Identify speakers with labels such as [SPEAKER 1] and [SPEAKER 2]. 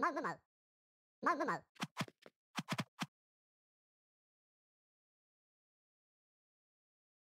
[SPEAKER 1] Mal mı mal? Mal mı mal?